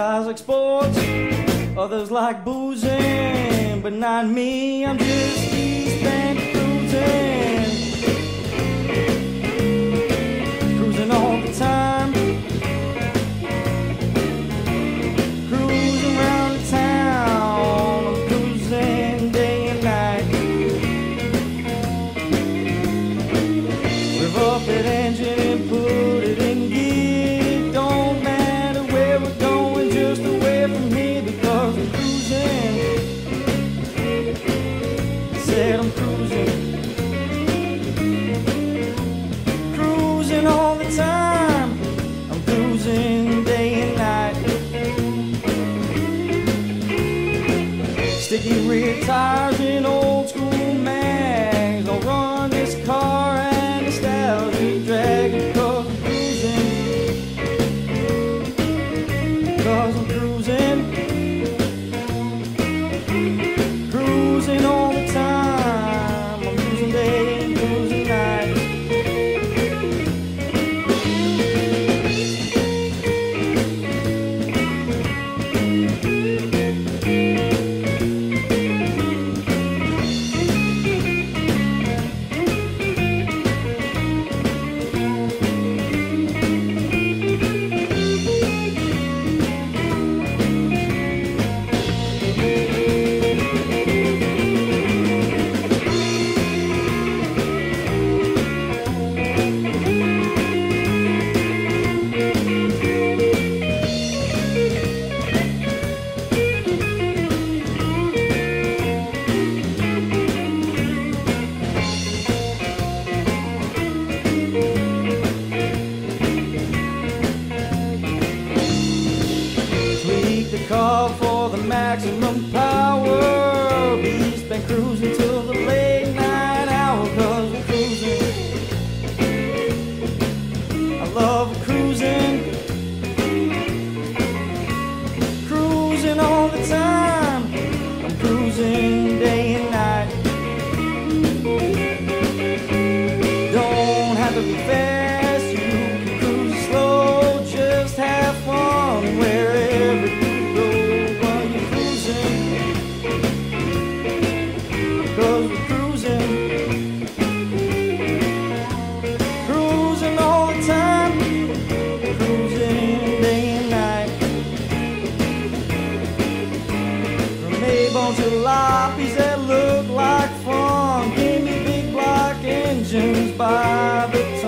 guys like sports, others like boozing, but not me, I'm just I'm cruising. Cruising all the time. I'm cruising day and night. Sticky rear tires and old school mags. I'll run this car and nostalgia drag it cause cruising. Cause I'm cruising. Car for the maximum power. Beast been cruising till the late night hour cause we're cruising. I love cruising. Cruising all the time. I'm cruising Avon to Loppies that look like fun. Give me big block engines by the